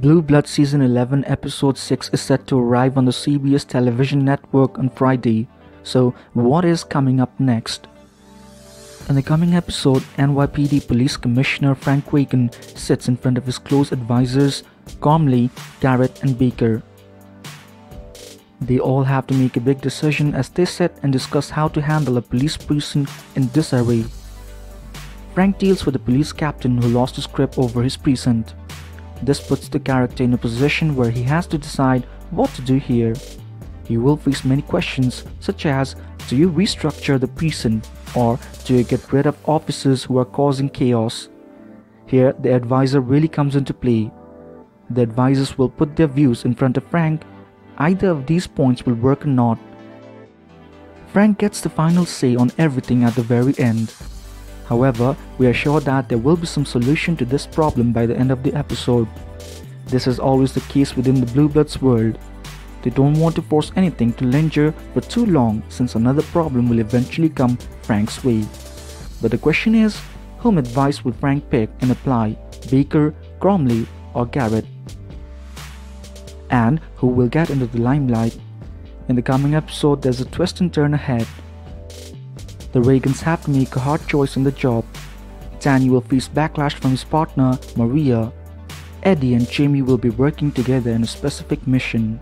Blue Blood Season 11 Episode 6 is set to arrive on the CBS television network on Friday. So, what is coming up next? In the coming episode, NYPD Police Commissioner Frank Reagan sits in front of his close advisors Gormley, Garrett, and Baker. They all have to make a big decision as they sit and discuss how to handle a police precinct in disarray. Frank deals with the police captain who lost his grip over his precinct. This puts the character in a position where he has to decide what to do here. He will face many questions such as do you restructure the prison or do you get rid of officers who are causing chaos? Here the advisor really comes into play. The advisors will put their views in front of Frank. Either of these points will work or not. Frank gets the final say on everything at the very end. However, we are sure that there will be some solution to this problem by the end of the episode. This is always the case within the Blue Bloods world. They don't want to force anything to linger for too long since another problem will eventually come Frank's way. But the question is, whom advice will Frank pick and apply, Baker, Gormley or Garrett? And who will get into the limelight? In the coming episode, there's a twist and turn ahead the Reagans have to make a hard choice in the job. Danny will face backlash from his partner, Maria. Eddie and Jamie will be working together in a specific mission.